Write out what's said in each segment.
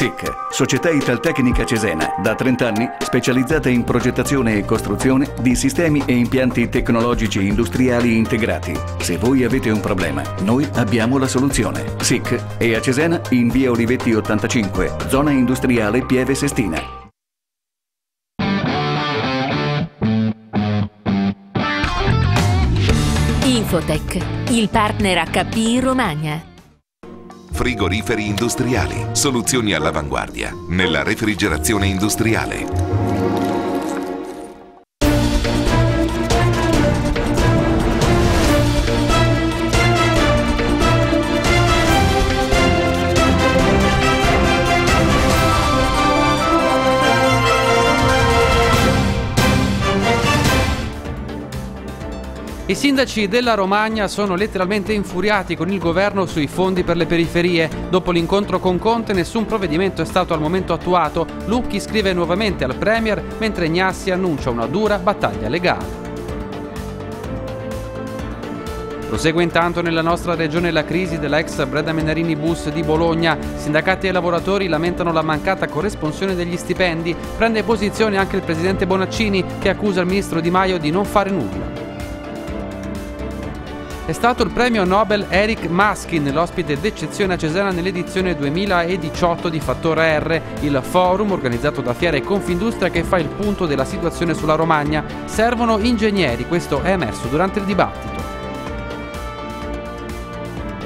SIC, società italtecnica cesena, da 30 anni specializzata in progettazione e costruzione di sistemi e impianti tecnologici industriali integrati. Se voi avete un problema, noi abbiamo la soluzione. SIC è a Cesena in via Olivetti 85, zona industriale Pieve Sestina. Infotech, il partner HP in Romagna. Frigoriferi industriali, soluzioni all'avanguardia nella refrigerazione industriale. I sindaci della Romagna sono letteralmente infuriati con il governo sui fondi per le periferie. Dopo l'incontro con Conte nessun provvedimento è stato al momento attuato. Lucchi scrive nuovamente al Premier mentre Gnassi annuncia una dura battaglia legale. Prosegue intanto nella nostra regione la crisi della ex Breda Menarini Bus di Bologna. Sindacati e lavoratori lamentano la mancata corresponsione degli stipendi. Prende posizione anche il presidente Bonaccini che accusa il ministro Di Maio di non fare nulla. È stato il premio Nobel Eric Maskin, l'ospite d'eccezione a Cesena nell'edizione 2018 di Fattore R, il forum organizzato da Fiera e Confindustria che fa il punto della situazione sulla Romagna. Servono ingegneri, questo è emerso durante il dibattito.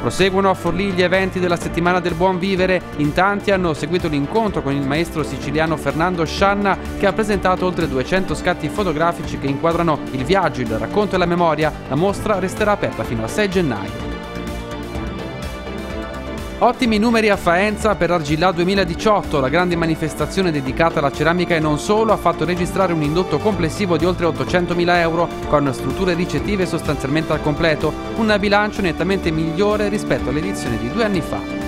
Proseguono a Forlì gli eventi della settimana del buon vivere. In tanti hanno seguito l'incontro con il maestro siciliano Fernando Scianna che ha presentato oltre 200 scatti fotografici che inquadrano il viaggio, il racconto e la memoria. La mostra resterà aperta fino al 6 gennaio. Ottimi numeri a Faenza per Argilla 2018, la grande manifestazione dedicata alla ceramica e non solo ha fatto registrare un indotto complessivo di oltre 800.000 euro con strutture ricettive sostanzialmente al completo, un bilancio nettamente migliore rispetto all'edizione di due anni fa.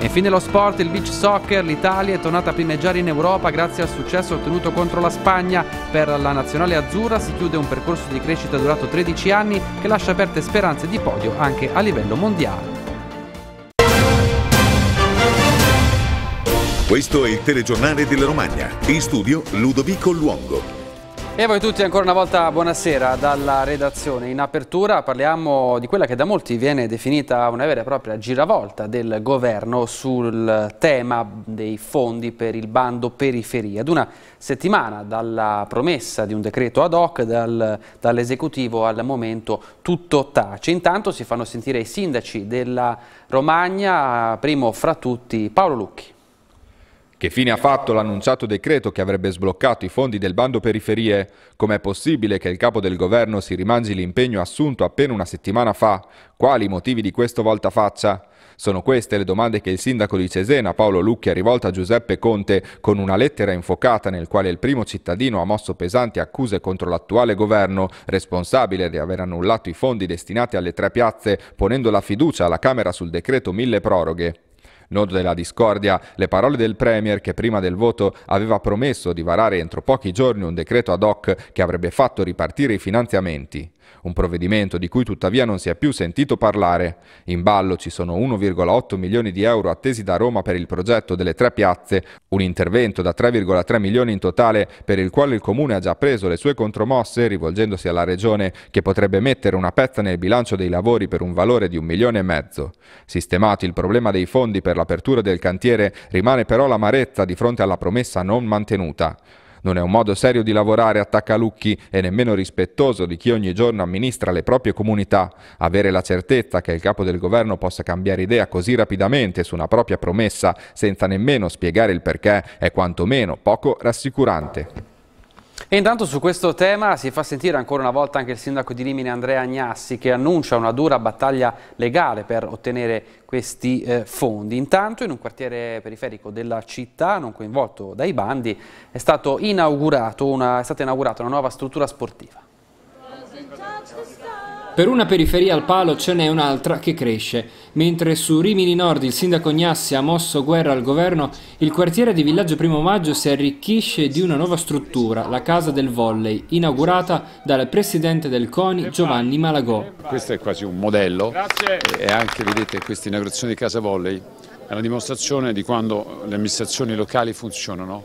E infine lo sport, il beach soccer, l'Italia è tornata a primeggiare in Europa grazie al successo ottenuto contro la Spagna. Per la nazionale azzurra si chiude un percorso di crescita durato 13 anni che lascia aperte speranze di podio anche a livello mondiale. Questo è il telegiornale della Romagna. In studio Ludovico Luongo. E a voi tutti ancora una volta buonasera dalla redazione. In apertura parliamo di quella che da molti viene definita una vera e propria giravolta del governo sul tema dei fondi per il bando periferia. Ad una settimana dalla promessa di un decreto ad hoc dal, dall'esecutivo al momento tutto tace. Intanto si fanno sentire i sindaci della Romagna, primo fra tutti Paolo Lucchi. Che fine ha fatto l'annunciato decreto che avrebbe sbloccato i fondi del bando periferie? Com'è possibile che il capo del governo si rimangi l'impegno assunto appena una settimana fa? Quali i motivi di questo voltafaccia? Sono queste le domande che il sindaco di Cesena, Paolo Lucchi, ha rivolto a Giuseppe Conte con una lettera infuocata nel quale il primo cittadino ha mosso pesanti accuse contro l'attuale governo, responsabile di aver annullato i fondi destinati alle tre piazze, ponendo la fiducia alla Camera sul decreto mille proroghe. Nodo della discordia, le parole del Premier che prima del voto aveva promesso di varare entro pochi giorni un decreto ad hoc che avrebbe fatto ripartire i finanziamenti un provvedimento di cui tuttavia non si è più sentito parlare. In ballo ci sono 1,8 milioni di euro attesi da Roma per il progetto delle tre piazze, un intervento da 3,3 milioni in totale per il quale il Comune ha già preso le sue contromosse rivolgendosi alla Regione che potrebbe mettere una pezza nel bilancio dei lavori per un valore di un milione e mezzo. Sistemato il problema dei fondi per l'apertura del cantiere, rimane però l'amarezza di fronte alla promessa non mantenuta. Non è un modo serio di lavorare, attacca Lucchi, e nemmeno rispettoso di chi ogni giorno amministra le proprie comunità. Avere la certezza che il capo del governo possa cambiare idea così rapidamente su una propria promessa, senza nemmeno spiegare il perché, è quantomeno poco rassicurante. E intanto su questo tema si fa sentire ancora una volta anche il sindaco di Rimini Andrea Agnassi che annuncia una dura battaglia legale per ottenere questi eh, fondi. Intanto in un quartiere periferico della città, non coinvolto dai bandi, è, inaugurato una, è stata inaugurata una nuova struttura sportiva. Per una periferia al palo ce n'è un'altra che cresce. Mentre su Rimini Nord il sindaco Gnassi ha mosso guerra al governo, il quartiere di Villaggio Primo Maggio si arricchisce di una nuova struttura, la Casa del Volley, inaugurata dal presidente del CONI Giovanni Malagò. Questo è quasi un modello Grazie. e anche vedete questa inaugurazione di Casa Volley è la dimostrazione di quando le amministrazioni locali funzionano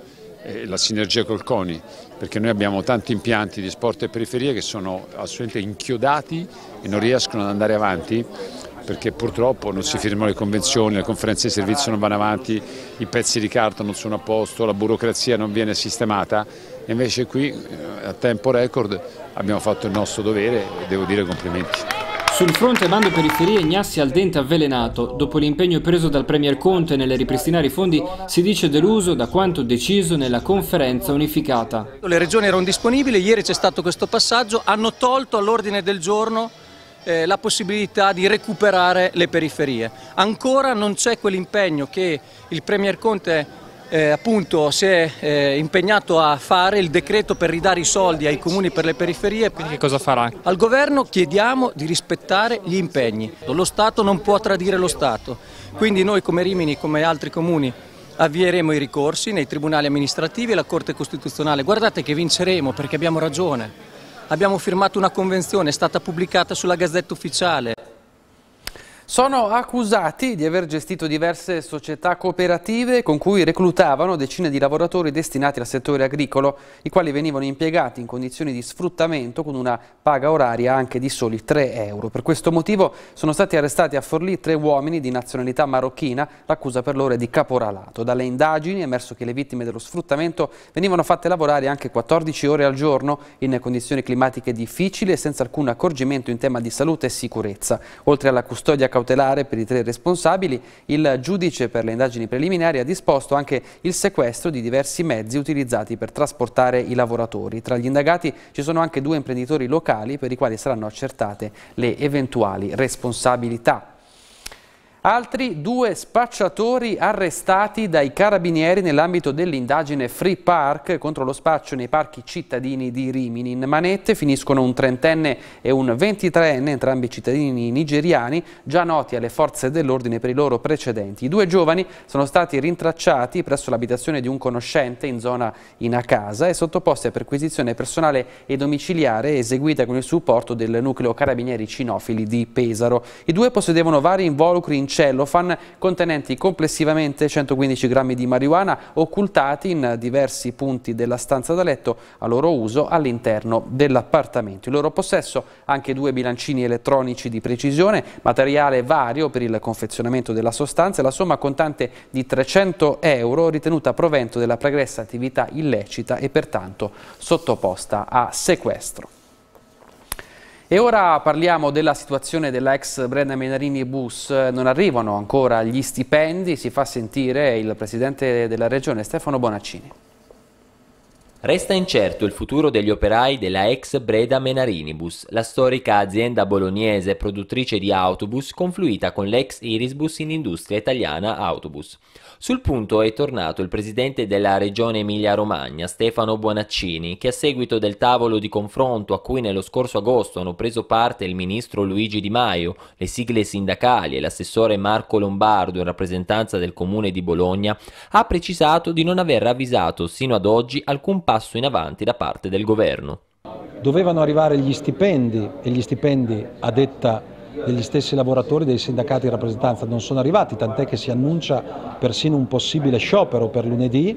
la sinergia col CONI, perché noi abbiamo tanti impianti di sport e periferie che sono assolutamente inchiodati e non riescono ad andare avanti perché purtroppo non si firmano le convenzioni, le conferenze di servizio non vanno avanti, i pezzi di carta non sono a posto, la burocrazia non viene sistemata e invece qui eh, a tempo record abbiamo fatto il nostro dovere e devo dire complimenti. Sul fronte bando periferie Ignazzi al dente avvelenato. Dopo l'impegno preso dal Premier Conte nelle ripristinare i fondi, si dice deluso da quanto deciso nella conferenza unificata. Le regioni erano disponibili, ieri c'è stato questo passaggio, hanno tolto all'ordine del giorno eh, la possibilità di recuperare le periferie. Ancora non c'è quell'impegno che il Premier Conte eh, appunto si è eh, impegnato a fare il decreto per ridare i soldi ai comuni per le periferie. Quindi che cosa farà? Al governo chiediamo di rispettare gli impegni. Lo Stato non può tradire lo Stato, quindi noi come Rimini, come altri comuni, avvieremo i ricorsi nei tribunali amministrativi e la Corte Costituzionale. Guardate che vinceremo perché abbiamo ragione. Abbiamo firmato una convenzione, è stata pubblicata sulla Gazzetta Ufficiale. Sono accusati di aver gestito diverse società cooperative con cui reclutavano decine di lavoratori destinati al settore agricolo, i quali venivano impiegati in condizioni di sfruttamento con una paga oraria anche di soli 3 euro. Per questo motivo sono stati arrestati a Forlì tre uomini di nazionalità marocchina, l'accusa per loro è di caporalato. Dalle indagini è emerso che le vittime dello sfruttamento venivano fatte lavorare anche 14 ore al giorno in condizioni climatiche difficili e senza alcun accorgimento in tema di salute e sicurezza. Oltre alla custodia cautelare per i tre responsabili, il giudice per le indagini preliminari ha disposto anche il sequestro di diversi mezzi utilizzati per trasportare i lavoratori. Tra gli indagati ci sono anche due imprenditori locali per i quali saranno accertate le eventuali responsabilità. Altri due spacciatori arrestati dai carabinieri nell'ambito dell'indagine Free Park contro lo spaccio nei parchi cittadini di Rimini. In manette finiscono un trentenne e un ventitreenne, entrambi cittadini nigeriani, già noti alle forze dell'ordine per i loro precedenti. I due giovani sono stati rintracciati presso l'abitazione di un conoscente in zona in Acasa e sottoposti a perquisizione personale e domiciliare eseguita con il supporto del nucleo carabinieri cinofili di Pesaro. I due possedevano vari involucri in cellofan contenenti complessivamente 115 grammi di marijuana occultati in diversi punti della stanza da letto a loro uso all'interno dell'appartamento. Il loro possesso anche due bilancini elettronici di precisione, materiale vario per il confezionamento della sostanza e la somma contante di 300 euro ritenuta provento della pregressa attività illecita e pertanto sottoposta a sequestro. E ora parliamo della situazione della ex Brenda Menarini Bus. Non arrivano ancora gli stipendi, si fa sentire il presidente della regione Stefano Bonaccini. Resta incerto il futuro degli operai della ex Breda Menarinibus, la storica azienda bolognese produttrice di autobus confluita con l'ex Irisbus in industria italiana autobus. Sul punto è tornato il presidente della regione Emilia-Romagna, Stefano Buonaccini, che a seguito del tavolo di confronto a cui nello scorso agosto hanno preso parte il ministro Luigi Di Maio, le sigle sindacali e l'assessore Marco Lombardo in rappresentanza del comune di Bologna, ha precisato di non aver avvisato sino ad oggi alcun passo in avanti da parte del governo. Dovevano arrivare gli stipendi e gli stipendi a detta degli stessi lavoratori dei sindacati di rappresentanza non sono arrivati, tant'è che si annuncia persino un possibile sciopero per lunedì.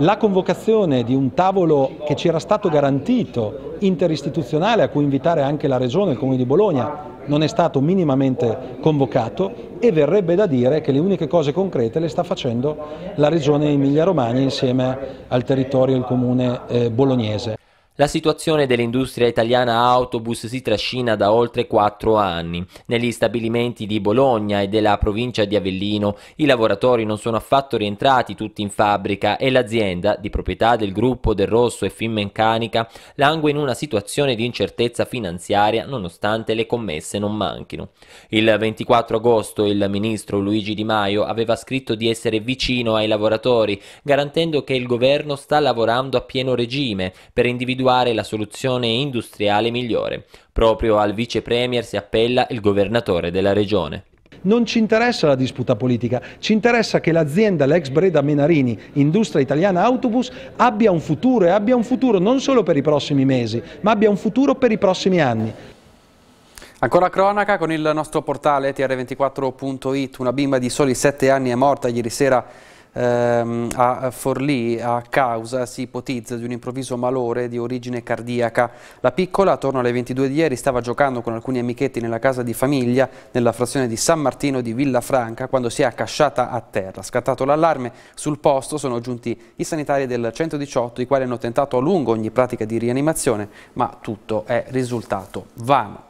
La convocazione di un tavolo che ci era stato garantito interistituzionale a cui invitare anche la Regione il Comune di Bologna non è stato minimamente convocato e verrebbe da dire che le uniche cose concrete le sta facendo la Regione Emilia-Romagna insieme al territorio e al Comune eh, bolognese. La situazione dell'industria italiana autobus si trascina da oltre quattro anni. Negli stabilimenti di Bologna e della provincia di Avellino i lavoratori non sono affatto rientrati tutti in fabbrica e l'azienda, di proprietà del gruppo Del Rosso e Finmeccanica, langue in una situazione di incertezza finanziaria nonostante le commesse non manchino. Il 24 agosto il ministro Luigi Di Maio aveva scritto di essere vicino ai lavoratori, garantendo che il governo sta lavorando a pieno regime per individuare individuare la soluzione industriale migliore. Proprio al vice premier si appella il governatore della regione. Non ci interessa la disputa politica, ci interessa che l'azienda, l'ex Breda Menarini, Industria Italiana Autobus, abbia un futuro e abbia un futuro non solo per i prossimi mesi, ma abbia un futuro per i prossimi anni. Ancora cronaca con il nostro portale tr24.it, una bimba di soli 7 anni è morta ieri sera ehm, a Forlì a causa, si ipotizza, di un improvviso malore di origine cardiaca. La piccola, attorno alle 22 di ieri, stava giocando con alcuni amichetti nella casa di famiglia nella frazione di San Martino di Villafranca quando si è accasciata a terra. Scattato l'allarme, sul posto sono giunti i sanitari del 118, i quali hanno tentato a lungo ogni pratica di rianimazione, ma tutto è risultato vano.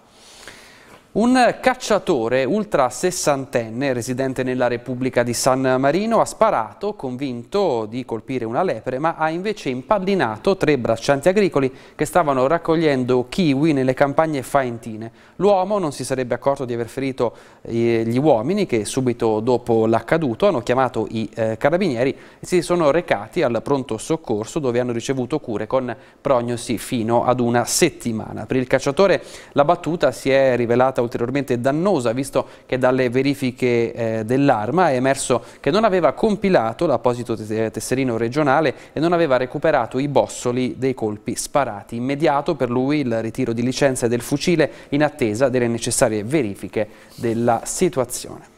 Un cacciatore ultra sessantenne residente nella Repubblica di San Marino ha sparato convinto di colpire una lepre ma ha invece impallinato tre braccianti agricoli che stavano raccogliendo kiwi nelle campagne faentine. L'uomo non si sarebbe accorto di aver ferito eh, gli uomini che subito dopo l'accaduto hanno chiamato i eh, carabinieri e si sono recati al pronto soccorso dove hanno ricevuto cure con prognosi fino ad una settimana. Per il cacciatore la battuta si è rivelata ulteriormente dannosa visto che dalle verifiche eh, dell'arma è emerso che non aveva compilato l'apposito tesserino regionale e non aveva recuperato i bossoli dei colpi sparati. Immediato per lui il ritiro di licenza del fucile in attesa delle necessarie verifiche della situazione.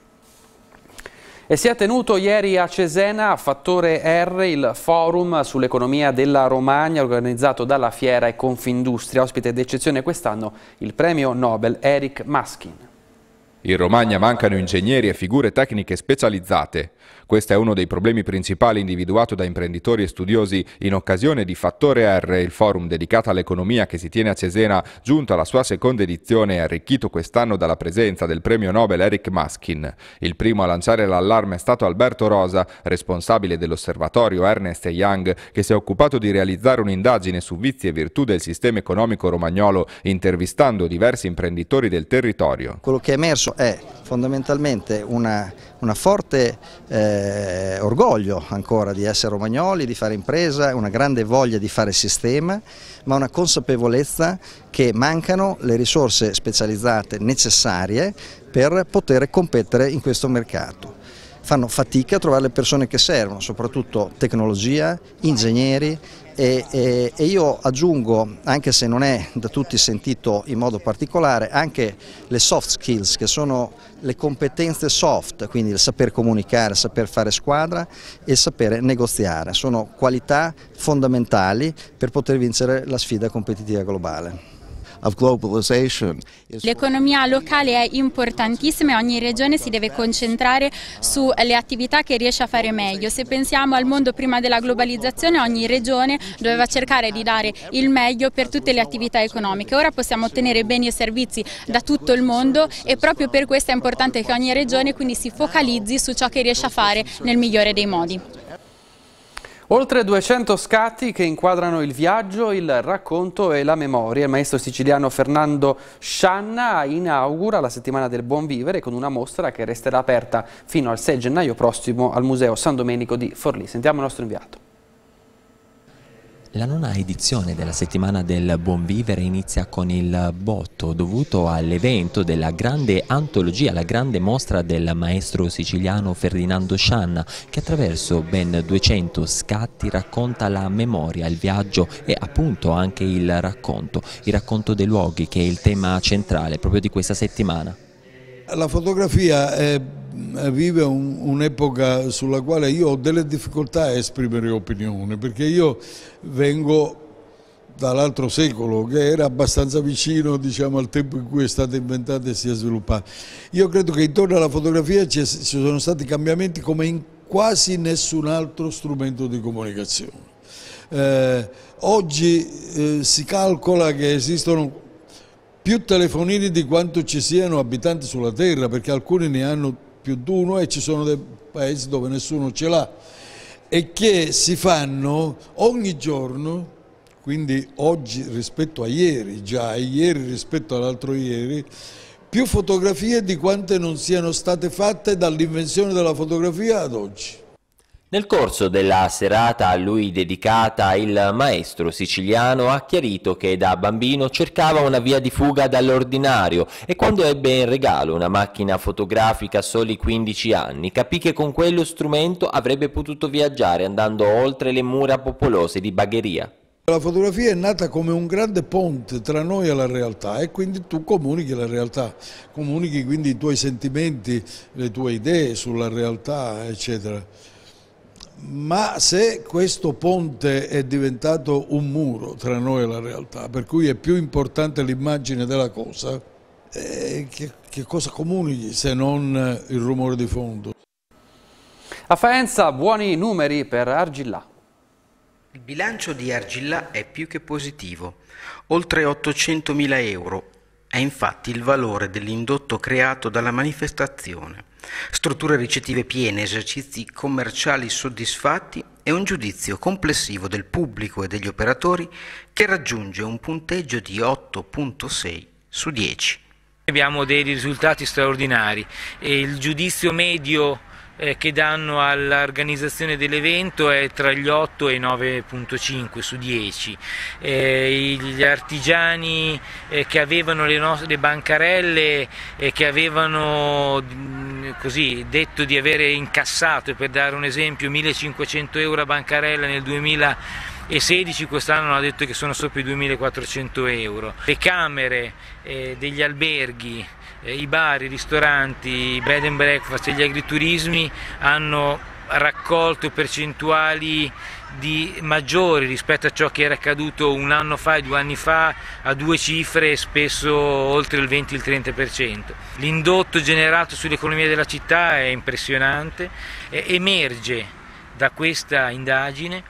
E si è tenuto ieri a Cesena, a Fattore R, il forum sull'economia della Romagna organizzato dalla Fiera e Confindustria. Ospite d'eccezione quest'anno il premio Nobel Eric Maskin. In Romagna mancano ingegneri e figure tecniche specializzate. Questo è uno dei problemi principali individuato da imprenditori e studiosi in occasione di Fattore R, il forum dedicato all'economia che si tiene a Cesena, giunto alla sua seconda edizione e arricchito quest'anno dalla presenza del premio Nobel Eric Maskin. Il primo a lanciare l'allarme è stato Alberto Rosa, responsabile dell'osservatorio Ernest Young, che si è occupato di realizzare un'indagine su vizi e virtù del sistema economico romagnolo, intervistando diversi imprenditori del territorio. Quello che è emerso adesso è fondamentalmente una, una forte eh, orgoglio ancora di essere romagnoli, di fare impresa, una grande voglia di fare sistema, ma una consapevolezza che mancano le risorse specializzate necessarie per poter competere in questo mercato fanno fatica a trovare le persone che servono, soprattutto tecnologia, ingegneri e, e, e, io aggiungo, anche se non è da tutti sentito in modo particolare, anche le soft skills che sono le competenze soft, quindi il saper comunicare, il saper fare squadra e il sapere negoziare, sono qualità fondamentali per poter vincere la sfida competitiva globale. L'economia locale è importantissima e ogni regione si deve concentrare sulle attività che riesce a fare meglio. Se pensiamo al mondo prima della globalizzazione ogni regione doveva cercare di dare il meglio per tutte le attività economiche. Ora possiamo ottenere beni e servizi da tutto il mondo e proprio per questo è importante che ogni regione quindi si focalizzi su ciò che riesce a fare nel migliore dei modi. Oltre 200 scatti che inquadrano il viaggio, il racconto e la memoria. Il maestro siciliano Fernando Scianna inaugura la settimana del buon vivere con una mostra che resterà aperta fino al 6 gennaio prossimo al Museo San Domenico di Forlì. Sentiamo il nostro inviato. La nona edizione della settimana del buon vivere inizia con il botto dovuto all'evento della grande antologia, la grande mostra del maestro siciliano Ferdinando Scianna che attraverso ben 200 scatti racconta la memoria, il viaggio e appunto anche il racconto, il racconto dei luoghi che è il tema centrale proprio di questa settimana. La fotografia è vive un'epoca un sulla quale io ho delle difficoltà a esprimere opinione, perché io vengo dall'altro secolo, che era abbastanza vicino diciamo, al tempo in cui è stata inventata e si è sviluppata. Io credo che intorno alla fotografia ci sono stati cambiamenti come in quasi nessun altro strumento di comunicazione. Eh, oggi eh, si calcola che esistono più telefonini di quanto ci siano abitanti sulla Terra, perché alcuni ne hanno più di uno e ci sono dei paesi dove nessuno ce l'ha e che si fanno ogni giorno, quindi oggi rispetto a ieri, già ieri rispetto all'altro ieri, più fotografie di quante non siano state fatte dall'invenzione della fotografia ad oggi. Nel corso della serata a lui dedicata il maestro siciliano ha chiarito che da bambino cercava una via di fuga dall'ordinario e quando ebbe in regalo una macchina fotografica a soli 15 anni capì che con quello strumento avrebbe potuto viaggiare andando oltre le mura popolose di Bagheria. La fotografia è nata come un grande ponte tra noi e la realtà e quindi tu comunichi la realtà, comunichi quindi i tuoi sentimenti, le tue idee sulla realtà, eccetera. Ma se questo ponte è diventato un muro tra noi e la realtà, per cui è più importante l'immagine della cosa, eh, che, che cosa comunichi se non il rumore di fondo? A Faenza buoni numeri per Argillà. Il bilancio di Argilla è più che positivo, oltre 800.000 euro. È infatti il valore dell'indotto creato dalla manifestazione. Strutture ricettive piene, esercizi commerciali soddisfatti e un giudizio complessivo del pubblico e degli operatori che raggiunge un punteggio di 8.6 su 10. Abbiamo dei risultati straordinari e il giudizio medio eh, che danno all'organizzazione dell'evento è tra gli 8 e i 9.5 su 10. Eh, gli artigiani eh, che avevano le, nostre bancarelle e che avevano mm, così, detto di avere incassato, per dare un esempio, 1500 euro a bancarella nel 2016 quest'anno hanno detto che sono sopra i 2400 euro. Le camere eh, degli alberghi eh, i bar, i ristoranti, i bed and breakfast e gli agriturismi hanno raccolto percentuali maggiori rispetto a ciò che era accaduto un anno fa e due anni fa a due cifre spesso oltre il 20-30%. L'indotto generato sull'economia della città è impressionante, emerge da questa indagine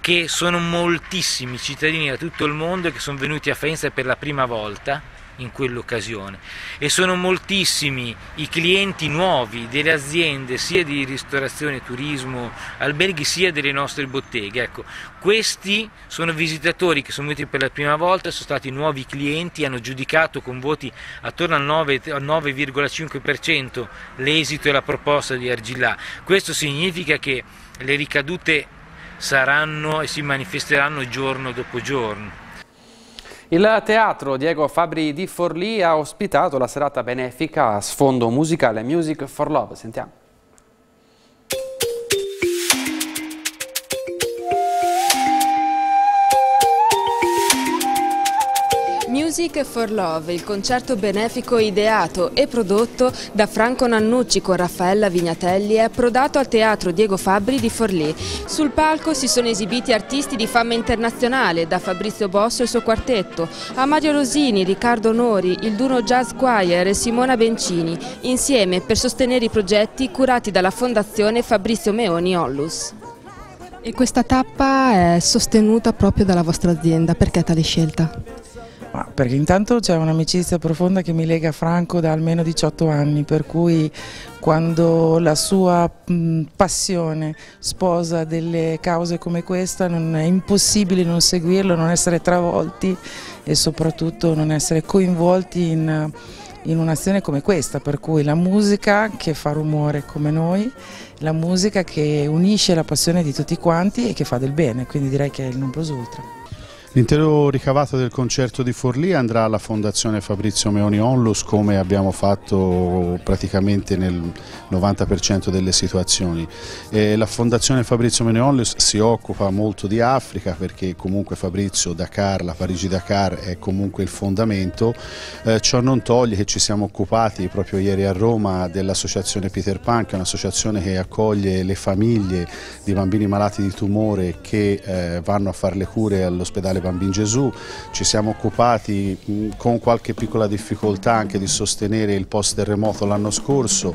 che sono moltissimi cittadini da tutto il mondo che sono venuti a Faenza per la prima volta in quell'occasione e sono moltissimi i clienti nuovi delle aziende sia di ristorazione, turismo, alberghi sia delle nostre botteghe. Ecco, questi sono visitatori che sono venuti per la prima volta, sono stati nuovi clienti, hanno giudicato con voti attorno al 9,5% l'esito e la proposta di Argillà. Questo significa che le ricadute saranno e si manifesteranno giorno dopo giorno. Il teatro Diego Fabri di Forlì ha ospitato la serata benefica a sfondo musicale Music for Love. Sentiamo. Music for Love, il concerto benefico ideato e prodotto da Franco Nannucci con Raffaella Vignatelli, è approdato al Teatro Diego Fabbri di Forlì. Sul palco si sono esibiti artisti di fama internazionale, da Fabrizio Bosso e il suo quartetto, a Mario Rosini, Riccardo Nori, il Duno Jazz Choir e Simona Bencini, insieme per sostenere i progetti curati dalla Fondazione Fabrizio Meoni Ollus. E questa tappa è sostenuta proprio dalla vostra azienda, perché tale scelta? Perché intanto c'è un'amicizia profonda che mi lega a Franco da almeno 18 anni, per cui quando la sua passione sposa delle cause come questa non è impossibile non seguirlo, non essere travolti e soprattutto non essere coinvolti in, in un'azione come questa, per cui la musica che fa rumore come noi, la musica che unisce la passione di tutti quanti e che fa del bene, quindi direi che è il non plus ultra. L'intero ricavato del concerto di Forlì andrà alla Fondazione Fabrizio Meoni Onlus come abbiamo fatto praticamente nel 90% delle situazioni. E la Fondazione Fabrizio Meoni Onlus si occupa molto di Africa perché comunque Fabrizio Dakar, la Parigi-Dakar è comunque il fondamento, eh, ciò non toglie che ci siamo occupati proprio ieri a Roma dell'associazione Peter Pan che è un'associazione che accoglie le famiglie di bambini malati di tumore che eh, vanno a fare le cure all'ospedale Bambin Gesù, ci siamo occupati con qualche piccola difficoltà anche di sostenere il post terremoto l'anno scorso.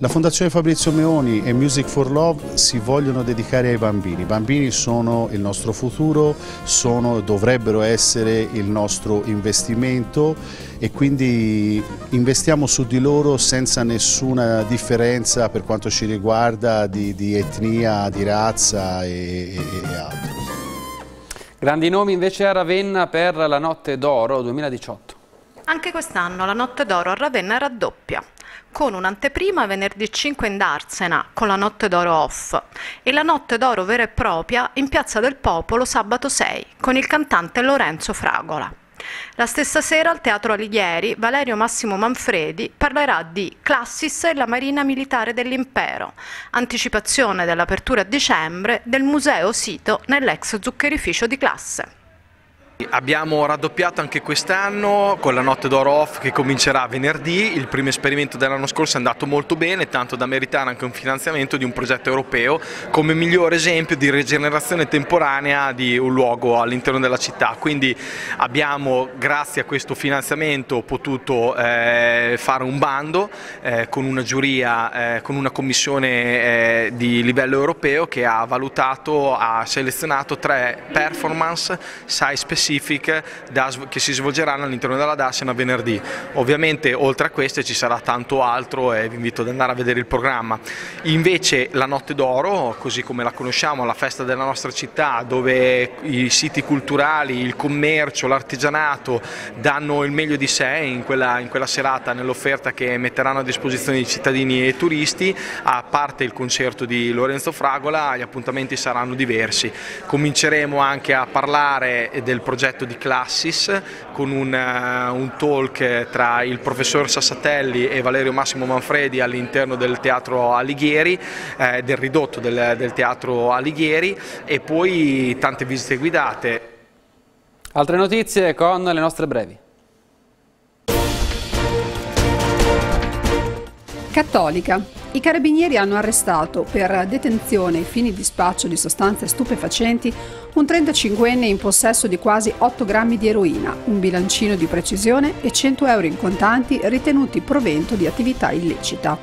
La Fondazione Fabrizio Meoni e Music for Love si vogliono dedicare ai bambini. I bambini sono il nostro futuro, sono, dovrebbero essere il nostro investimento e quindi investiamo su di loro senza nessuna differenza per quanto ci riguarda di, di etnia, di razza e, e altro. Grandi nomi invece a Ravenna per la Notte d'Oro 2018. Anche quest'anno la Notte d'Oro a Ravenna raddoppia con un'anteprima venerdì 5 in Darsena con la Notte d'Oro off e la Notte d'Oro vera e propria in Piazza del Popolo sabato 6 con il cantante Lorenzo Fragola. La stessa sera al Teatro Alighieri Valerio Massimo Manfredi parlerà di Classis e la Marina Militare dell'Impero, anticipazione dell'apertura a dicembre del museo sito nell'ex zuccherificio di classe. Abbiamo raddoppiato anche quest'anno con la notte d'oro off che comincerà venerdì, il primo esperimento dell'anno scorso è andato molto bene, tanto da meritare anche un finanziamento di un progetto europeo come migliore esempio di rigenerazione temporanea di un luogo all'interno della città. Quindi abbiamo grazie a questo finanziamento potuto eh, fare un bando eh, con una giuria, eh, con una commissione eh, di livello europeo che ha valutato, ha selezionato tre performance size specific specifiche che si svolgeranno all'interno della Dacian venerdì. Ovviamente oltre a queste ci sarà tanto altro e vi invito ad andare a vedere il programma. Invece la Notte d'Oro, così come la conosciamo, la festa della nostra città dove i siti culturali, il commercio, l'artigianato danno il meglio di sé in quella, in quella serata nell'offerta che metteranno a disposizione i cittadini e i turisti, a parte il concerto di Lorenzo Fragola gli appuntamenti saranno diversi. Cominceremo anche a parlare del progetto progetto di Classis con un, uh, un, talk tra il professor Sassatelli e Valerio Massimo Manfredi all'interno del teatro Alighieri, eh, del ridotto del, del teatro Alighieri e poi tante visite guidate. Altre notizie con le nostre brevi. Cattolica. I carabinieri hanno arrestato per detenzione ai fini di spaccio di sostanze stupefacenti un 35enne in possesso di quasi 8 grammi di eroina, un bilancino di precisione e 100 euro in contanti ritenuti provento di attività illecita.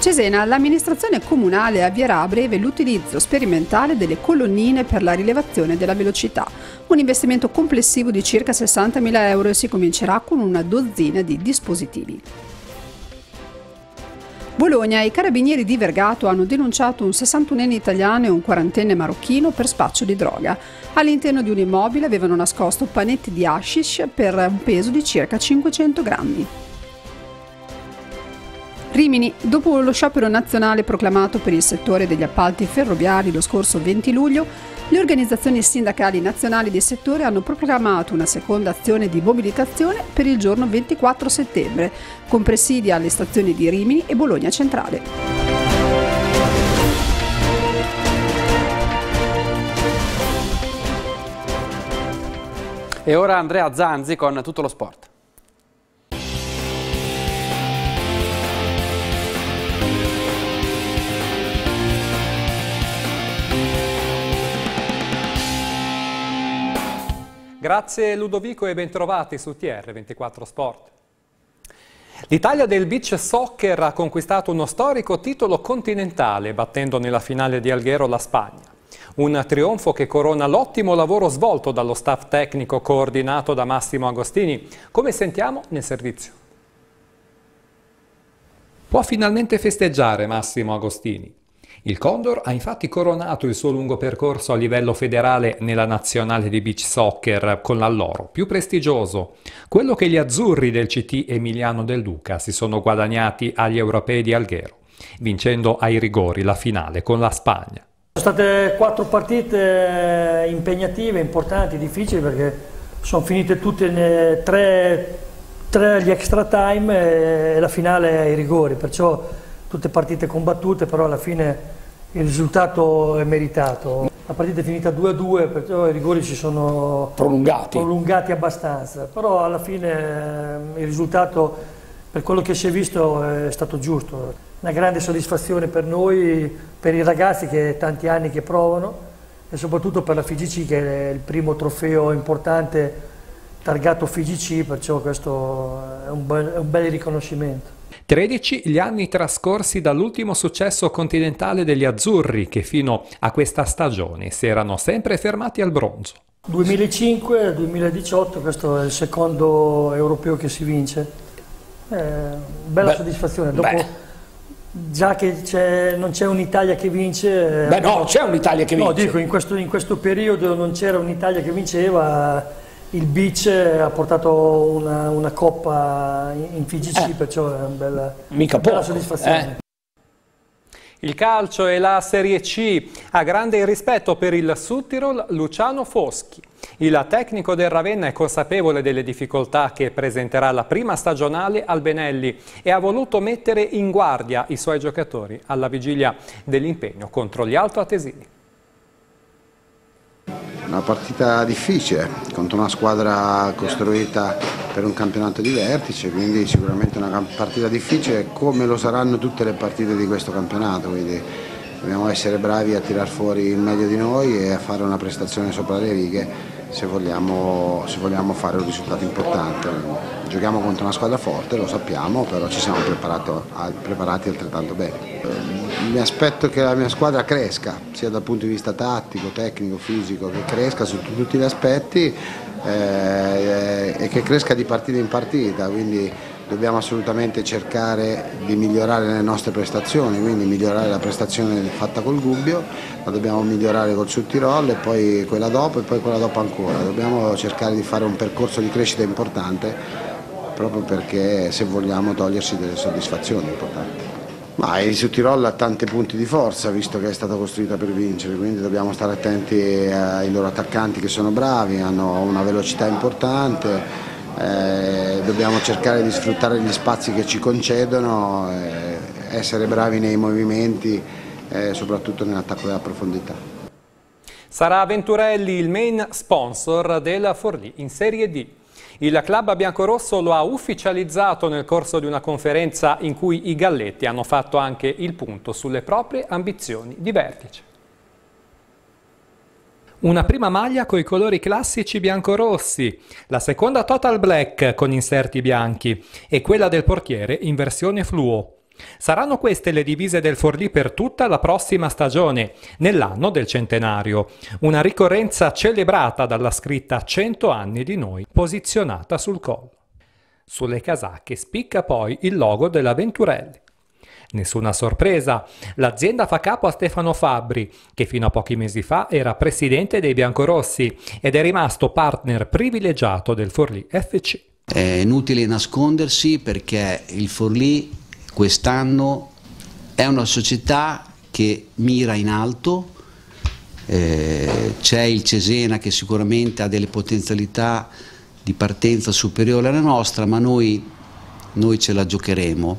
Cesena, l'amministrazione comunale avvierà a breve l'utilizzo sperimentale delle colonnine per la rilevazione della velocità, un investimento complessivo di circa 60.000 euro e si comincerà con una dozzina di dispositivi. Bologna i carabinieri di Vergato hanno denunciato un 61enne italiano e un quarantenne marocchino per spaccio di droga. All'interno di un immobile avevano nascosto panetti di hashish per un peso di circa 500 grammi. Rimini, dopo lo sciopero nazionale proclamato per il settore degli appalti ferroviari lo scorso 20 luglio, le organizzazioni sindacali nazionali di settore hanno proclamato una seconda azione di mobilitazione per il giorno 24 settembre, con presidi alle stazioni di Rimini e Bologna Centrale. E ora Andrea Zanzi con tutto lo sport. Grazie Ludovico e bentrovati su TR24 Sport. L'Italia del beach soccer ha conquistato uno storico titolo continentale battendo nella finale di Alghero la Spagna. Un trionfo che corona l'ottimo lavoro svolto dallo staff tecnico coordinato da Massimo Agostini, come sentiamo nel servizio. Può finalmente festeggiare Massimo Agostini. Il Condor ha infatti coronato il suo lungo percorso a livello federale nella nazionale di beach soccer con l'alloro più prestigioso, quello che gli azzurri del CT Emiliano del Duca si sono guadagnati agli europei di Alghero, vincendo ai rigori la finale con la Spagna. Sono state quattro partite impegnative, importanti, difficili perché sono finite tutte tre, tre agli extra time e la finale ai rigori, perciò tutte partite combattute, però alla fine il risultato è meritato. La partita è finita 2-2, perciò i rigori si sono prolungati. prolungati abbastanza, però alla fine eh, il risultato per quello che si è visto è stato giusto. Una grande soddisfazione per noi, per i ragazzi che tanti anni che provano e soprattutto per la FIGC che è il primo trofeo importante targato FIGC, perciò questo è un bel, è un bel riconoscimento. 13 gli anni trascorsi dall'ultimo successo continentale degli azzurri che fino a questa stagione si erano sempre fermati al bronzo. 2005-2018, questo è il secondo europeo che si vince. Eh, bella beh, soddisfazione. Dopo, beh. già che non c'è un'Italia che vince... Beh no, c'è un'Italia che vince. No, dico, in questo, in questo periodo non c'era un'Italia che vinceva il beach ha portato una, una coppa in FIGC, eh. perciò è una bella, Mica bella soddisfazione. Eh. Il calcio e la Serie C. Ha grande rispetto per il Suttirol Luciano Foschi. Il tecnico del Ravenna è consapevole delle difficoltà che presenterà la prima stagionale al Benelli e ha voluto mettere in guardia i suoi giocatori alla vigilia dell'impegno contro gli altoatesini. Una partita difficile contro una squadra costruita per un campionato di vertice, quindi sicuramente una partita difficile come lo saranno tutte le partite di questo campionato. Quindi dobbiamo essere bravi a tirar fuori il meglio di noi e a fare una prestazione sopra le righe se vogliamo, se vogliamo fare un risultato importante. Giochiamo contro una squadra forte, lo sappiamo, però ci siamo preparati, altrettanto bene mi aspetto che la mia squadra cresca, sia dal punto di vista tattico, tecnico, fisico, che cresca su tutti gli aspetti eh, e che cresca di partita in partita, quindi dobbiamo assolutamente cercare di migliorare le nostre prestazioni, quindi migliorare la prestazione fatta col Gubbio, la dobbiamo migliorare col Sud-Tirol e poi quella dopo e poi quella dopo ancora. Dobbiamo cercare di fare un percorso di crescita importante proprio perché se vogliamo togliersi delle soddisfazioni importanti. Ma il Sud ha tanti punti di forza visto che è stata costruita per vincere, quindi dobbiamo stare attenti ai loro attaccanti che sono bravi, hanno una velocità importante, eh, dobbiamo cercare di sfruttare gli spazi che ci concedono, eh, essere bravi nei movimenti, eh, soprattutto nell'attacco della profondità. Sarà Venturelli il main sponsor della Forlì in Serie D. Il club biancorosso lo ha ufficializzato nel corso di una conferenza in cui i Galletti hanno fatto anche il punto sulle proprie ambizioni di vertice. Una prima maglia con i colori classici biancorossi, la seconda total black con inserti bianchi e quella del portiere in versione fluo. Saranno queste le divise del Forlì per tutta la prossima stagione, nell'anno del centenario, una ricorrenza celebrata dalla scritta 100 anni di noi posizionata sul collo. Sulle casacche spicca poi il logo della Venturelli. Nessuna sorpresa, l'azienda fa capo a Stefano Fabbri, che fino a pochi mesi fa era presidente dei biancorossi ed è rimasto partner privilegiato del Forlì FC. È inutile nascondersi perché il Forlì quest'anno è una società che mira in alto, eh, c'è il Cesena che sicuramente ha delle potenzialità di partenza superiore alla nostra, ma noi, noi ce la giocheremo.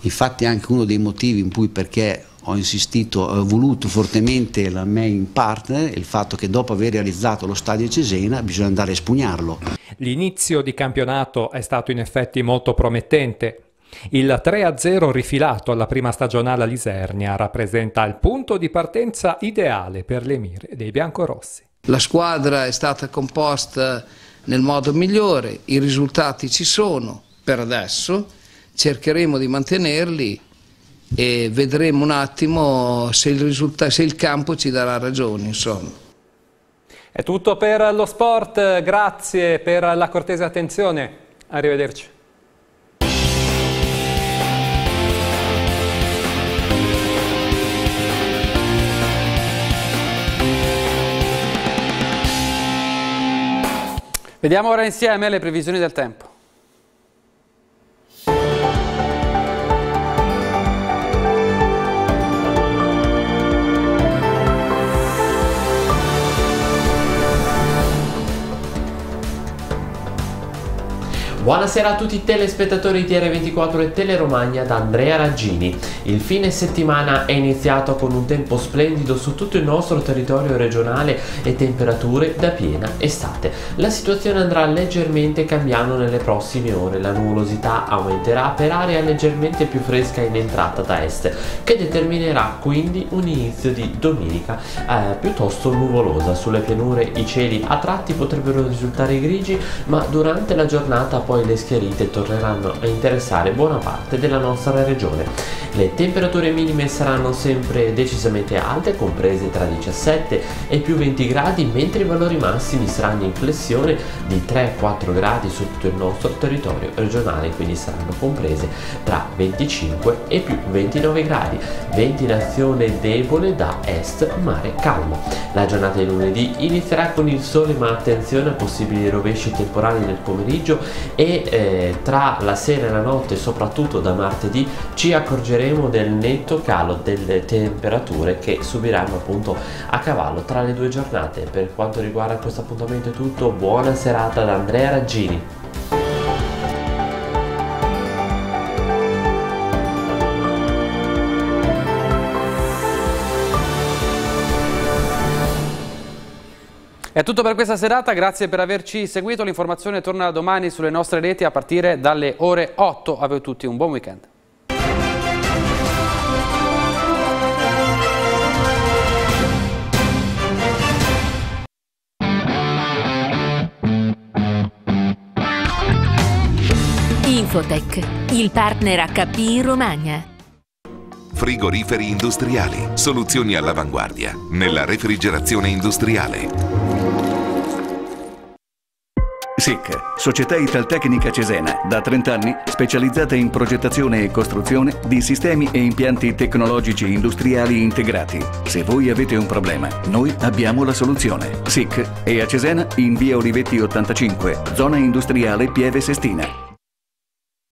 Infatti anche uno dei motivi in cui perché ho insistito, ho voluto fortemente la main partner, il fatto che dopo aver realizzato lo stadio Cesena bisogna andare a espugnarlo. L'inizio di campionato è stato in effetti molto promettente. Il 3-0 rifilato alla prima stagionale a Lisernia rappresenta il punto di partenza ideale per le mire dei biancorossi. La squadra è stata composta nel modo migliore, i risultati ci sono per adesso, cercheremo di mantenerli e vedremo un attimo se il, se il campo ci darà ragione. Insomma. È tutto per lo sport, grazie per la cortese attenzione, arrivederci. Vediamo ora insieme le previsioni del tempo. Buonasera a tutti i telespettatori di R24 e Teleromagna da Andrea Raggini. Il fine settimana è iniziato con un tempo splendido su tutto il nostro territorio regionale e temperature da piena estate. La situazione andrà leggermente cambiando nelle prossime ore. La nuvolosità aumenterà per area leggermente più fresca in entrata da est, che determinerà quindi un inizio di domenica eh, piuttosto nuvolosa. Sulle pianure i cieli a tratti potrebbero risultare grigi, ma durante la giornata poi poi le schiarite torneranno a interessare buona parte della nostra regione. Le temperature minime saranno sempre decisamente alte, comprese tra 17 e più 20 gradi, mentre i valori massimi saranno in flessione di 3-4 gradi su tutto il nostro territorio regionale, quindi saranno comprese tra 25 e più 29 gradi. Ventilazione debole da est, mare calmo. La giornata di lunedì inizierà con il sole, ma attenzione a possibili rovesci temporali nel pomeriggio e eh, tra la sera e la notte, soprattutto da martedì, ci accorgeremo parleremo del netto calo delle temperature che subiranno appunto a cavallo tra le due giornate. Per quanto riguarda questo appuntamento è tutto, buona serata da Andrea Raggini. È tutto per questa serata, grazie per averci seguito, l'informazione torna domani sulle nostre reti a partire dalle ore 8. A tutti un buon weekend. Infotech, il partner HP in Romagna. Frigoriferi industriali, soluzioni all'avanguardia nella refrigerazione industriale. SIC, Società Italtecnica Cesena, da 30 anni specializzata in progettazione e costruzione di sistemi e impianti tecnologici industriali integrati. Se voi avete un problema, noi abbiamo la soluzione. SIC è a Cesena in via Olivetti 85, zona industriale Pieve Sestina.